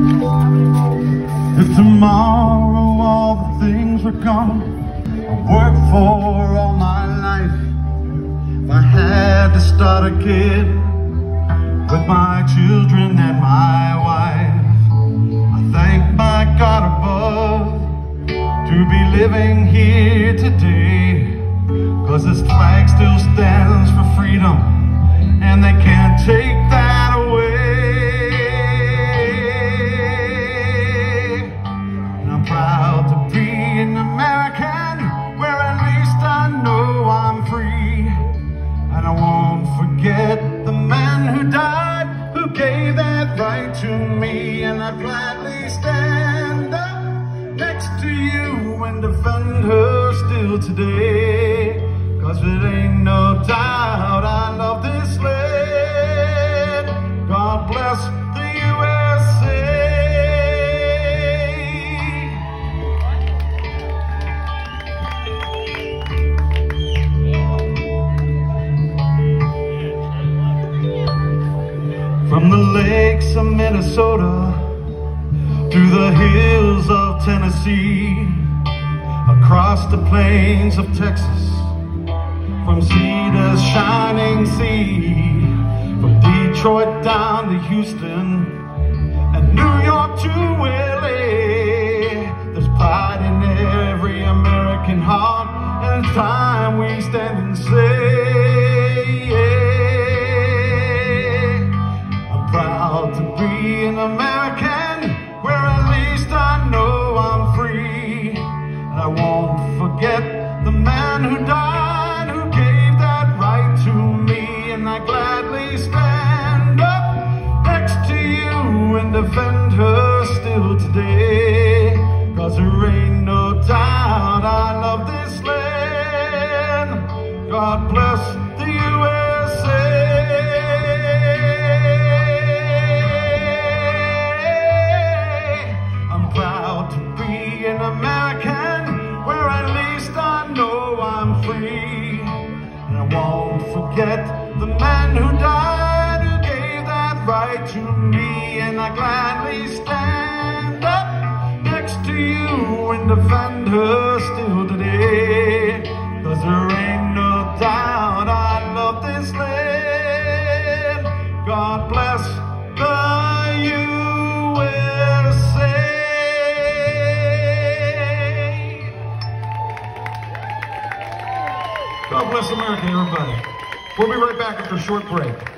If tomorrow all the things were gone I worked for all my life. If I had to start again With my children and my wife I thank my God above To be living here today. Cause this flag still stands for freedom And they can't take that away proud to be an American Where at least I know I'm free. And I won't forget the man who died Who gave that right to me. And I'd gladly stand up next to you And defend her still today. Cause it ain't no doubt I love From the lakes of Minnesota through the hills of Tennessee, across the plains of Texas from sea to shining sea, from Detroit down to Houston, and New York to LA. There's pride in every American heart, and it's time we stand and say, American, where at least I know I'm free, and I won't forget the man who died. Who gave that right to me. And I gladly stand up next to you and defend her still today. Cause there ain't no doubt I love this land. God bless won't forget the man who died, who gave that right to me, and I gladly stand up next to you and defend her still today. Cause there ain't no doubt I love this land. God bless God bless America, everybody. We'll be right back after a short break.